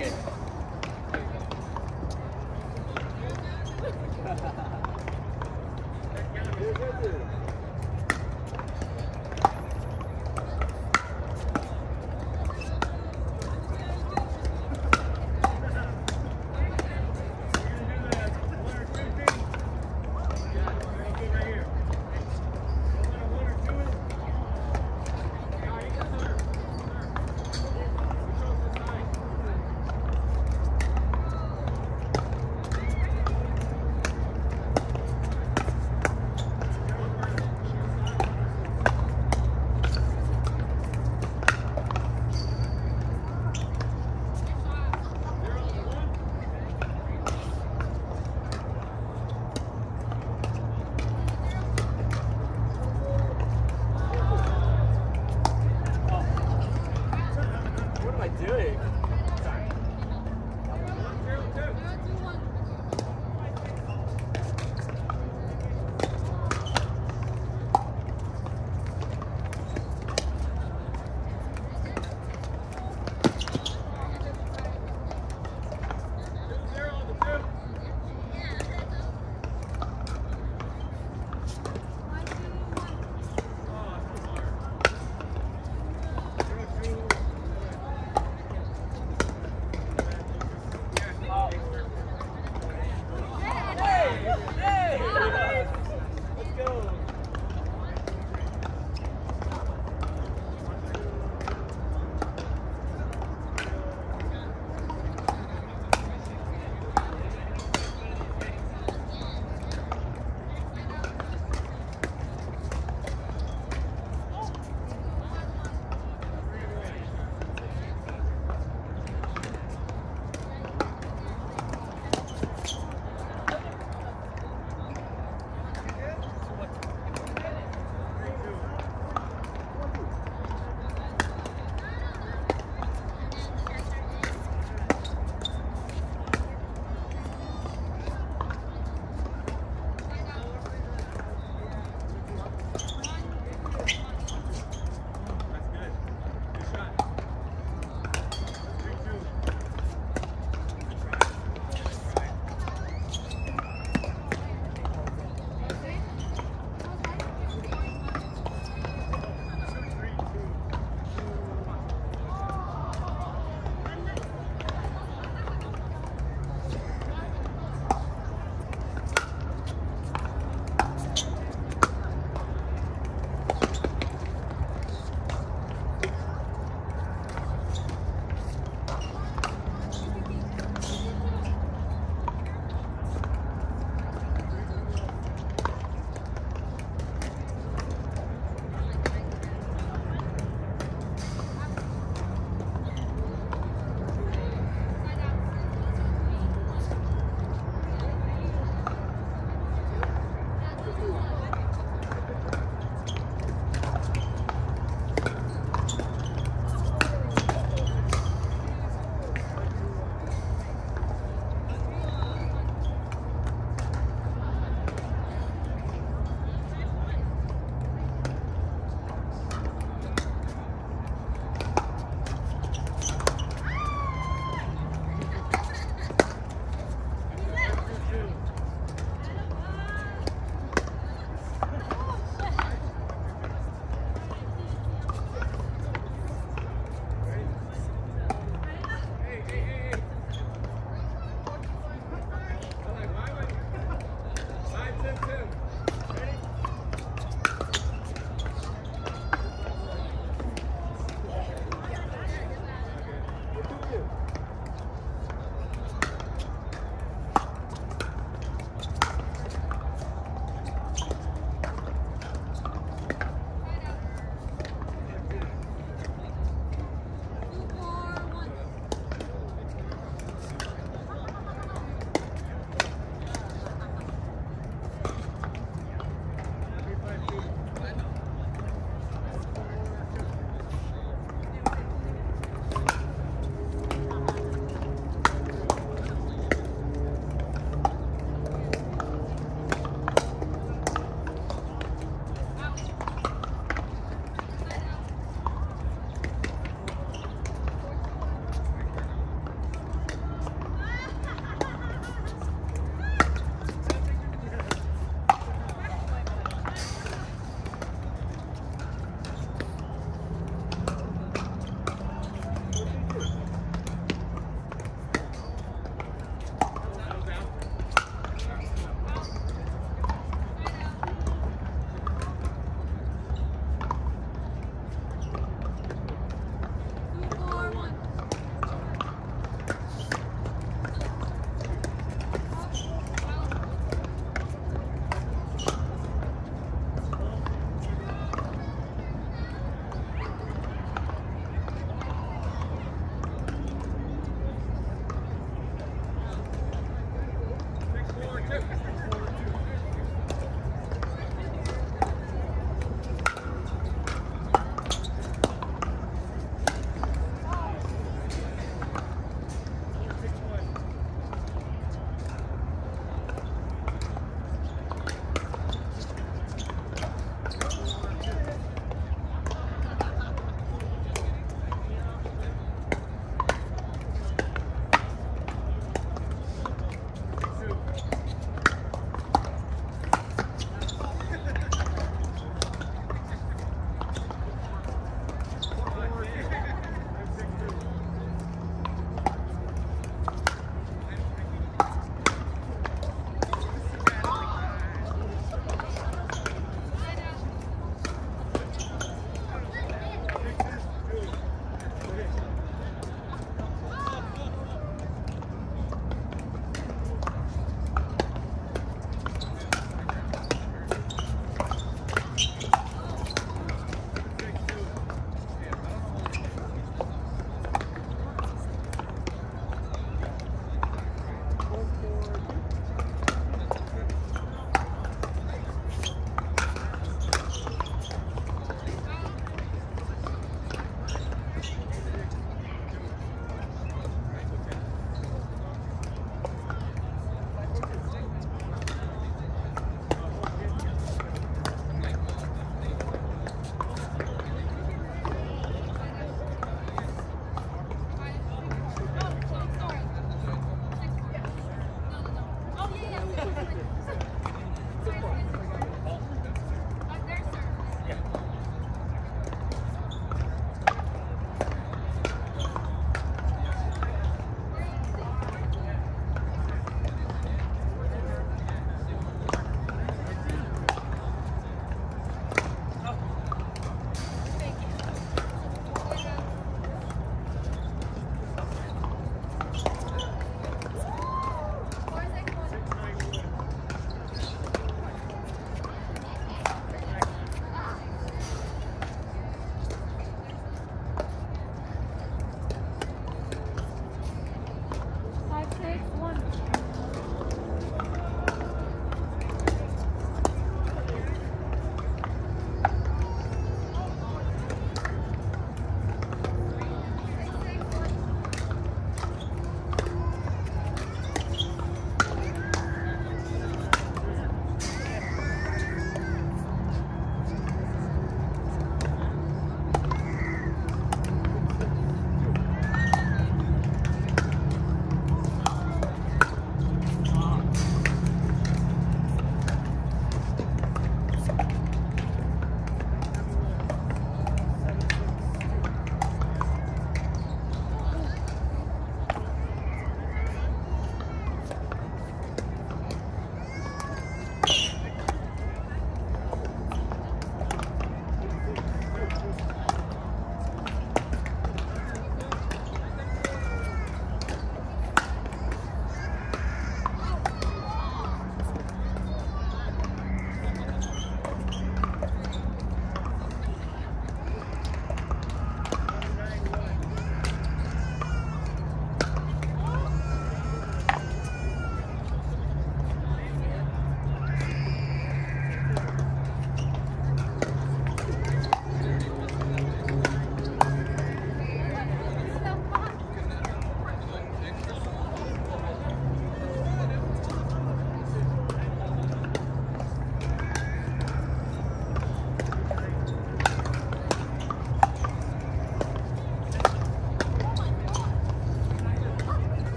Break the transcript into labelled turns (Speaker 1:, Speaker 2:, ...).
Speaker 1: again.